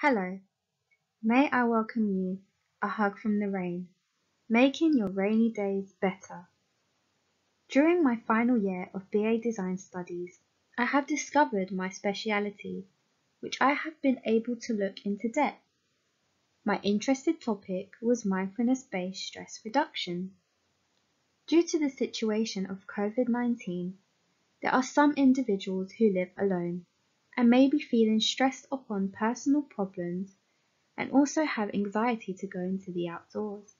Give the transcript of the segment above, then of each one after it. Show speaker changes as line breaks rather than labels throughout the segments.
Hello. May I welcome you a hug from the rain, making your rainy days better. During my final year of BA Design Studies, I have discovered my speciality, which I have been able to look into depth. My interested topic was mindfulness-based stress reduction. Due to the situation of COVID-19, there are some individuals who live alone and may be feeling stressed upon personal problems and also have anxiety to go into the outdoors.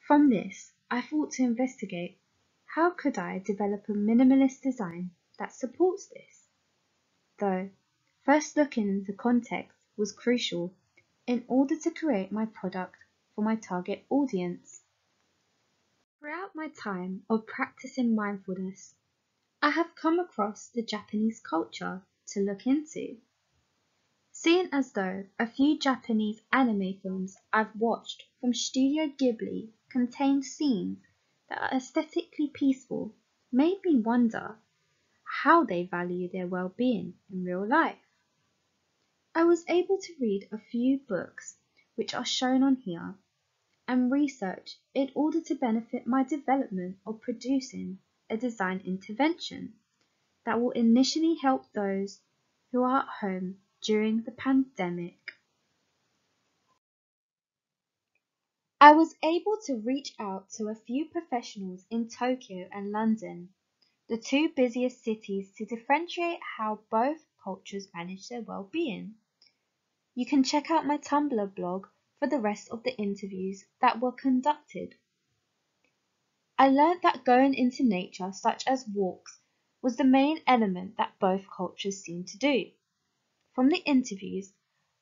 From this, I thought to investigate how could I develop a minimalist design that supports this? Though, first looking into context was crucial in order to create my product for my target audience. Throughout my time of practicing mindfulness, I have come across the Japanese culture to look into. Seeing as though a few Japanese anime films I've watched from Studio Ghibli contain scenes that are aesthetically peaceful made me wonder how they value their well-being in real life. I was able to read a few books which are shown on here and research in order to benefit my development of producing a design intervention that will initially help those who are at home during the pandemic. I was able to reach out to a few professionals in Tokyo and London, the two busiest cities, to differentiate how both cultures manage their well-being. You can check out my Tumblr blog for the rest of the interviews that were conducted. I learnt that going into nature, such as walks, was the main element that both cultures seem to do. From the interviews,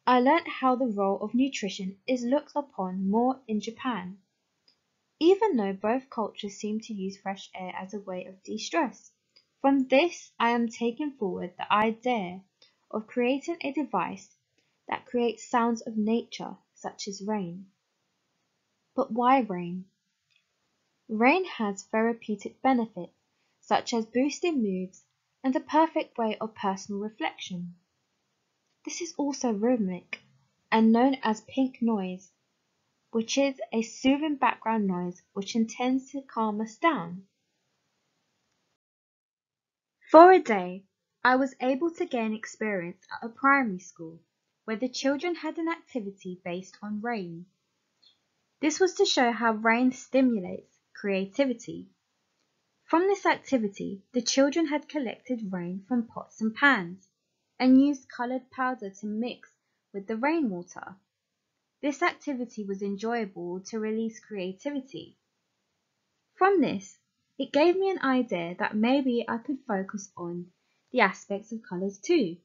I learnt how the role of nutrition is looked upon more in Japan, even though both cultures seem to use fresh air as a way of de-stress. From this, I am taking forward the idea of creating a device that creates sounds of nature, such as rain. But why rain? Rain has therapeutic benefits such as boosting moods and a perfect way of personal reflection. This is also rhythmic and known as pink noise, which is a soothing background noise which intends to calm us down. For a day, I was able to gain experience at a primary school where the children had an activity based on rain. This was to show how rain stimulates creativity. From this activity, the children had collected rain from pots and pans and used colored powder to mix with the rainwater. This activity was enjoyable to release creativity. From this, it gave me an idea that maybe I could focus on the aspects of colors too.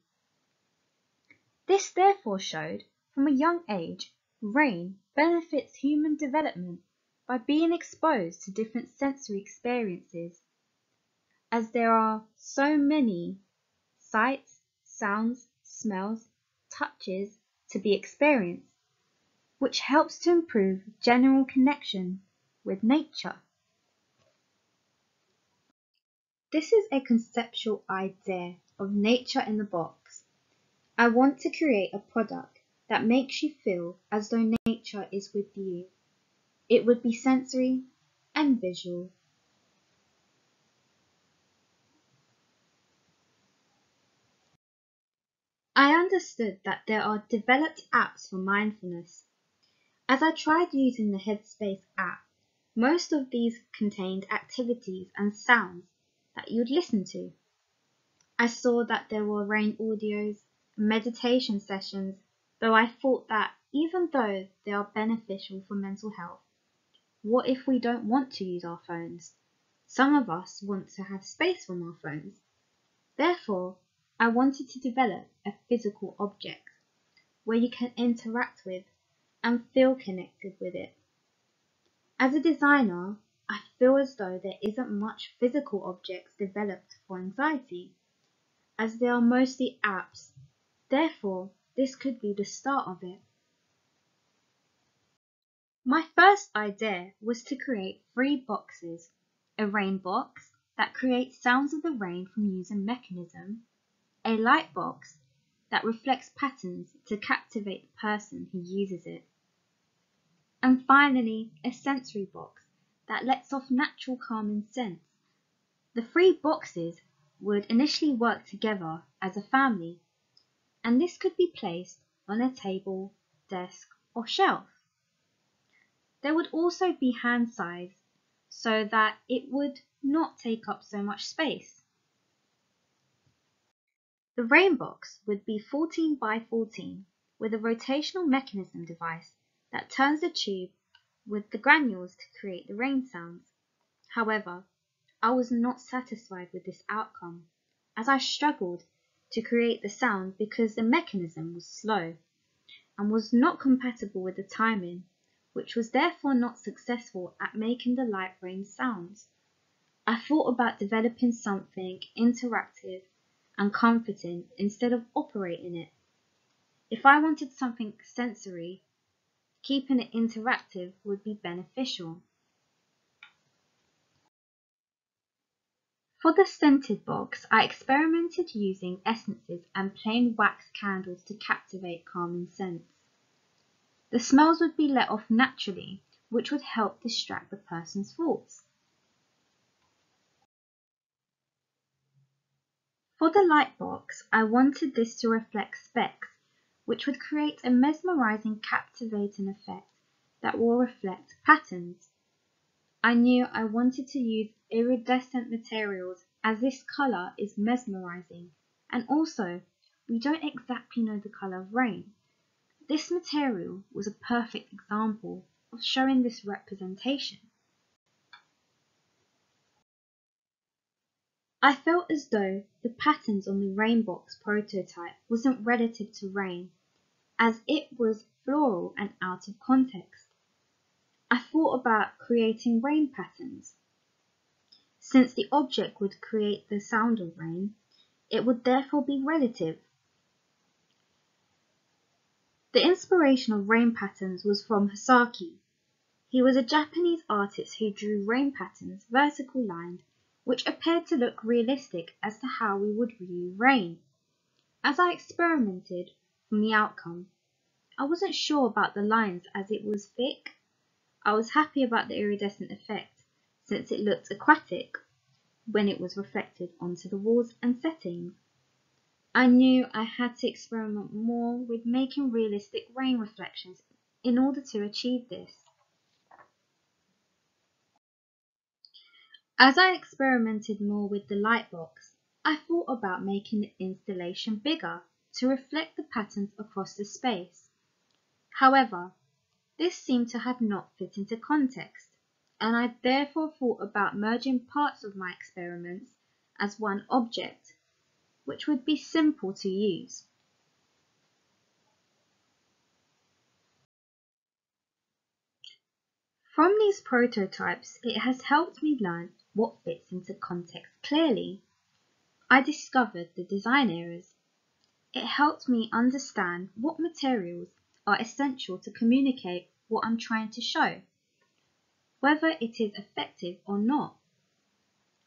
This therefore showed, from a young age, rain benefits human development by being exposed to different sensory experiences, as there are so many sights, sounds, smells, touches to be experienced, which helps to improve general connection with nature. This is a conceptual idea of nature in the box. I want to create a product that makes you feel as though nature is with you. It would be sensory and visual. I understood that there are developed apps for mindfulness. As I tried using the Headspace app, most of these contained activities and sounds that you'd listen to. I saw that there were rain audios, meditation sessions, though I thought that even though they are beneficial for mental health, what if we don't want to use our phones? Some of us want to have space from our phones. Therefore, I wanted to develop a physical object where you can interact with and feel connected with it. As a designer, I feel as though there isn't much physical objects developed for anxiety, as they are mostly apps. Therefore, this could be the start of it. My first idea was to create three boxes. A rain box that creates sounds of the rain from using mechanism, a light box that reflects patterns to captivate the person who uses it. And finally, a sensory box that lets off natural calming scents. The three boxes would initially work together as a family, and this could be placed on a table, desk, or shelf. There would also be hand size so that it would not take up so much space. The rain box would be 14 by 14 with a rotational mechanism device that turns the tube with the granules to create the rain sounds. However, I was not satisfied with this outcome as I struggled to create the sound because the mechanism was slow and was not compatible with the timing, which was therefore not successful at making the light rain sounds. I thought about developing something interactive and comforting instead of operating it. If I wanted something sensory, keeping it interactive would be beneficial. For the scented box, I experimented using essences and plain wax candles to captivate calming scents. The smells would be let off naturally, which would help distract the person's thoughts. For the light box, I wanted this to reflect specks, which would create a mesmerizing, captivating effect that will reflect patterns. I knew I wanted to use iridescent materials as this color is mesmerizing and also we don't exactly know the color of rain. This material was a perfect example of showing this representation. I felt as though the patterns on the Rainbox prototype wasn't relative to rain, as it was floral and out of context. I thought about creating rain patterns. Since the object would create the sound of rain, it would therefore be relative the inspiration of rain patterns was from Hosaki. He was a Japanese artist who drew rain patterns vertical lined which appeared to look realistic as to how we would view rain. As I experimented from the outcome, I wasn't sure about the lines as it was thick. I was happy about the iridescent effect since it looked aquatic when it was reflected onto the walls and settings. I knew I had to experiment more with making realistic rain reflections in order to achieve this. As I experimented more with the lightbox, I thought about making the installation bigger to reflect the patterns across the space. However, this seemed to have not fit into context, and I therefore thought about merging parts of my experiments as one object which would be simple to use. From these prototypes, it has helped me learn what fits into context clearly. I discovered the design errors. It helped me understand what materials are essential to communicate what I'm trying to show, whether it is effective or not.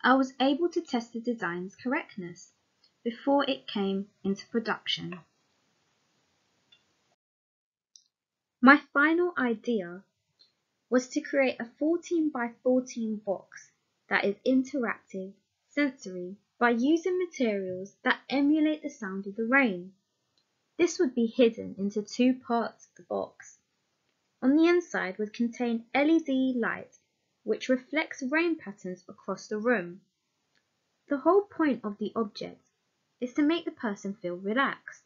I was able to test the design's correctness before it came into production. My final idea was to create a 14 by 14 box that is interactive, sensory, by using materials that emulate the sound of the rain. This would be hidden into two parts of the box. On the inside would contain LED light which reflects rain patterns across the room. The whole point of the object is to make the person feel relaxed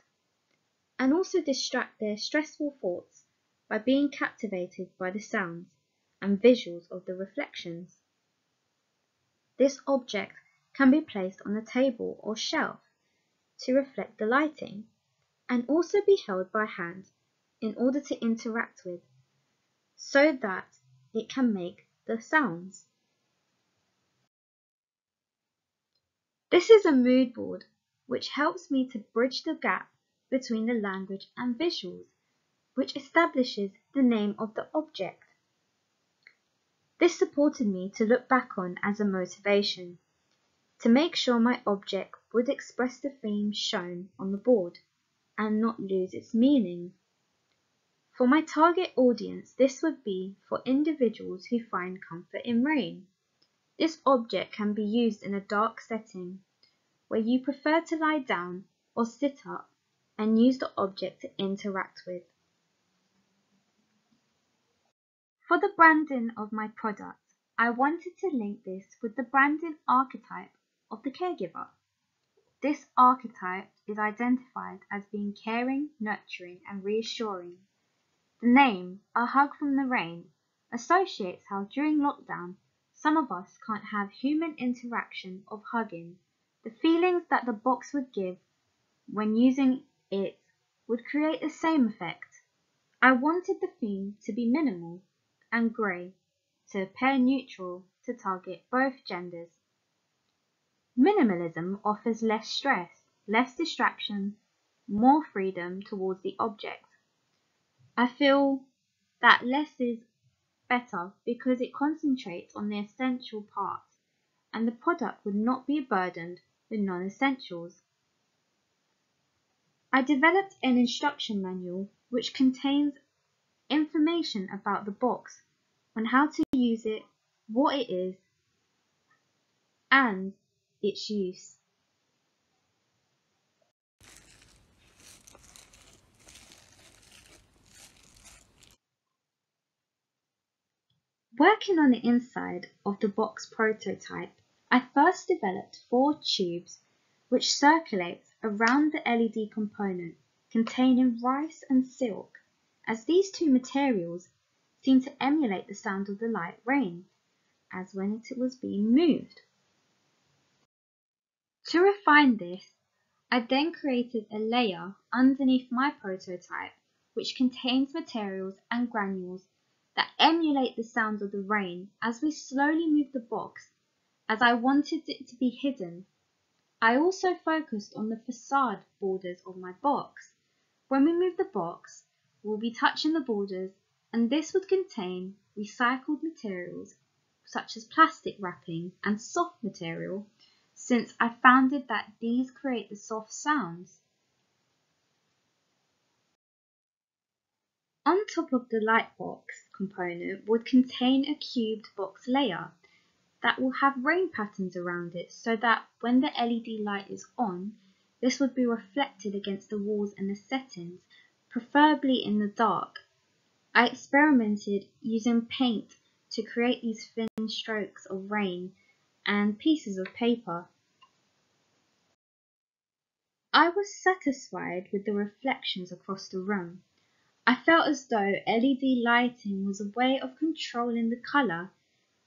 and also distract their stressful thoughts by being captivated by the sounds and visuals of the reflections. This object can be placed on a table or shelf to reflect the lighting and also be held by hand in order to interact with so that it can make the sounds. This is a mood board which helps me to bridge the gap between the language and visuals, which establishes the name of the object. This supported me to look back on as a motivation, to make sure my object would express the theme shown on the board. and not lose its meaning. For my target audience, this would be for individuals who find comfort in rain. This object can be used in a dark setting where you prefer to lie down or sit up and use the object to interact with. For the branding of my product, I wanted to link this with the branding archetype of the caregiver. This archetype is identified as being caring, nurturing, and reassuring. The name, A Hug from the Rain, associates how during lockdown, some of us can't have human interaction of hugging. The feelings that the box would give when using it would create the same effect. I wanted the theme to be minimal and grey to appear neutral to target both genders. Minimalism offers less stress, less distraction, more freedom towards the object. I feel that less is better because it concentrates on the essential parts and the product would not be burdened with non-essentials. I developed an instruction manual which contains information about the box on how to use it, what it is, and its use. Working on the inside of the box prototype, I first developed four tubes which circulates around the LED component containing rice and silk, as these two materials seem to emulate the sound of the light rain, as when it was being moved. To refine this, I then created a layer underneath my prototype which contains materials and granules that emulate the sound of the rain as we slowly move the box as I wanted it to be hidden. I also focused on the facade borders of my box. When we move the box, we'll be touching the borders and this would contain recycled materials such as plastic wrapping and soft material since I found that these create the soft sounds. On top of the light box component would contain a cubed box layer that will have rain patterns around it so that when the LED light is on, this would be reflected against the walls and the settings, preferably in the dark I experimented using paint to create these thin strokes of rain and pieces of paper. I was satisfied with the reflections across the room. I felt as though LED lighting was a way of controlling the colour.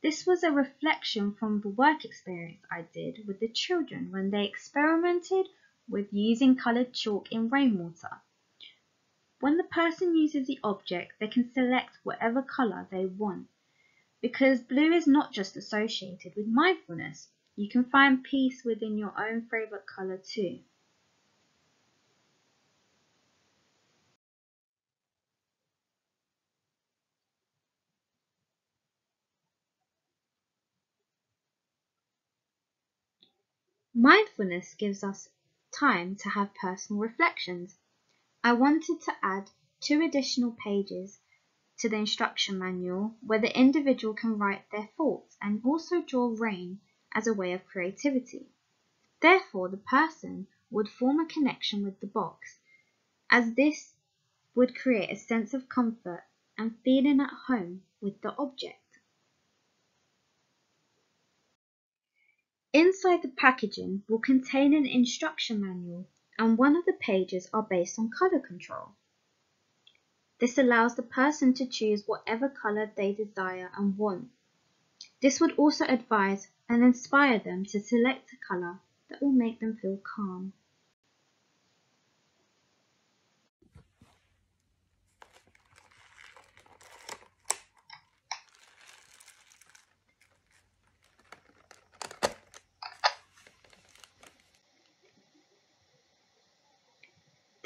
This was a reflection from the work experience I did with the children when they experimented with using coloured chalk in rainwater. When the person uses the object, they can select whatever color they want. Because blue is not just associated with mindfulness, you can find peace within your own favorite color too. Mindfulness gives us time to have personal reflections. I wanted to add two additional pages to the instruction manual where the individual can write their thoughts and also draw rain as a way of creativity. Therefore, the person would form a connection with the box, as this would create a sense of comfort and feeling at home with the object. Inside the packaging will contain an instruction manual and one of the pages are based on color control. This allows the person to choose whatever color they desire and want. This would also advise and inspire them to select a color that will make them feel calm.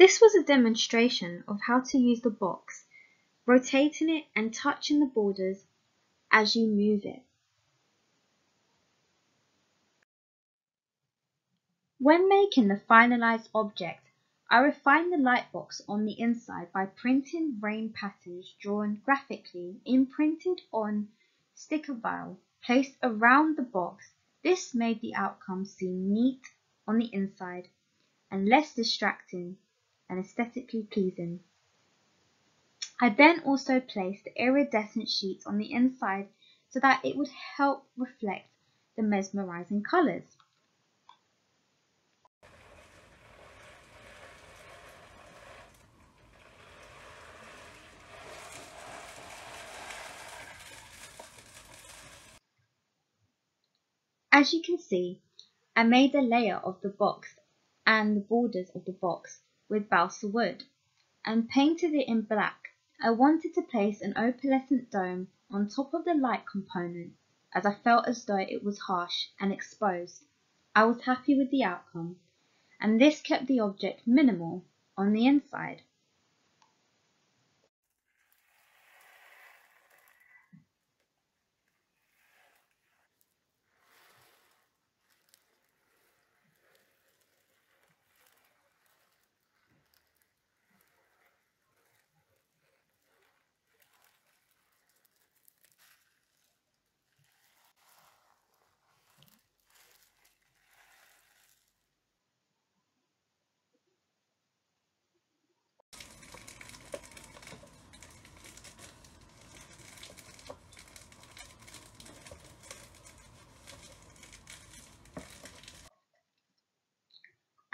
This was a demonstration of how to use the box, rotating it and touching the borders as you move it. When making the finalized object, I refined the light box on the inside by printing rain patterns drawn graphically imprinted on sticker vinyl placed around the box. This made the outcome seem neat on the inside and less distracting and aesthetically pleasing. I then also placed the iridescent sheets on the inside so that it would help reflect the mesmerizing colors. As you can see, I made a layer of the box and the borders of the box with balsa wood and painted it in black. I wanted to place an opalescent dome on top of the light component as I felt as though it was harsh and exposed. I was happy with the outcome and this kept the object minimal on the inside.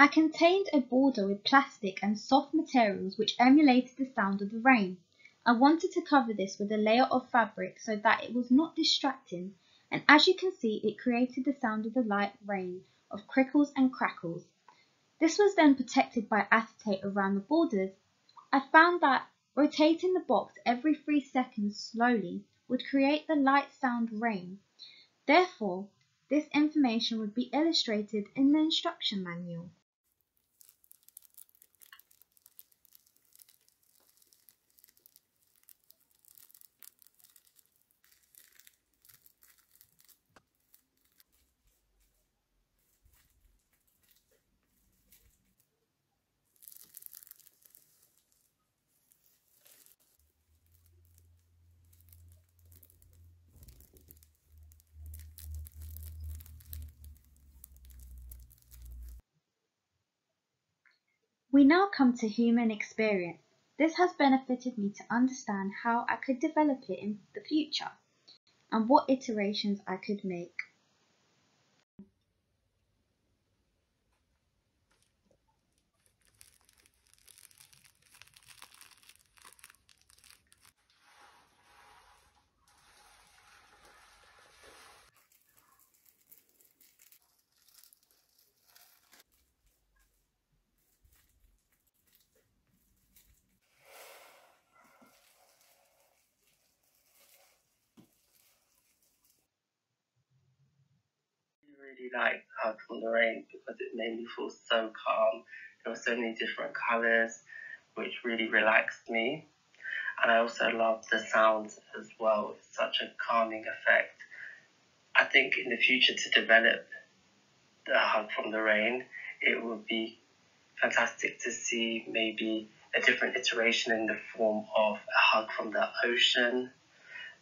I contained a border with plastic and soft materials which emulated the sound of the rain. I wanted to cover this with a layer of fabric so that it was not distracting and as you can see it created the sound of the light rain of crickles and crackles. This was then protected by acetate around the borders. I found that rotating the box every 3 seconds slowly would create the light sound rain. Therefore, this information would be illustrated in the instruction manual. We now come to human experience. This has benefited me to understand how I could develop it in the future and what iterations I could make.
Really like Hug from the Rain because it made me feel so calm. There were so many different colours, which really relaxed me. And I also love the sounds as well. It's such a calming effect. I think in the future to develop the Hug from the Rain, it would be fantastic to see maybe a different iteration in the form of a hug from the ocean.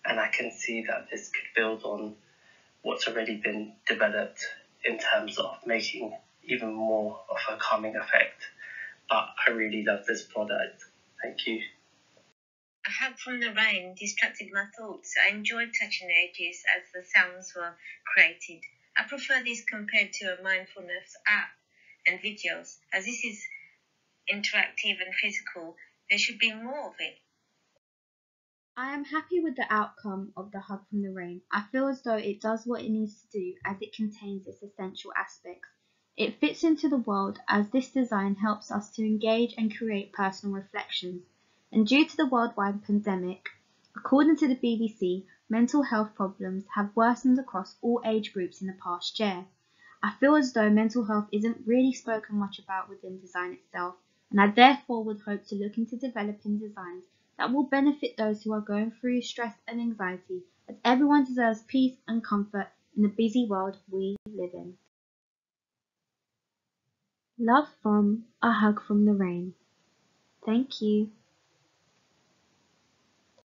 And I can see that this could build on what's already been developed in terms of making even more of a calming effect. But I really love this product. Thank you.
A hug from the rain distracted my thoughts. I enjoyed touching the edges as the sounds were created. I prefer this compared to a mindfulness app and videos, as this is interactive and physical. There should be more of it.
I am happy with the outcome of the Hug from the Rain. I feel as though it does what it needs to do as it contains its essential aspects. It fits into the world as this design helps us to engage and create personal reflections. And due to the worldwide pandemic, according to the BBC, mental health problems have worsened across all age groups in the past year. I feel as though mental health isn't really spoken much about within design itself, and I therefore would hope to look into developing designs that will benefit those who are going through stress and anxiety, as everyone deserves peace and comfort in the busy world we live in. Love from A Hug from the Rain. Thank you.